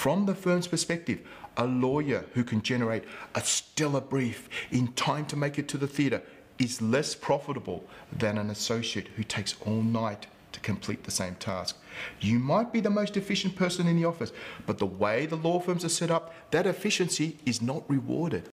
From the firm's perspective, a lawyer who can generate a stellar brief in time to make it to the theatre is less profitable than an associate who takes all night to complete the same task. You might be the most efficient person in the office, but the way the law firms are set up, that efficiency is not rewarded.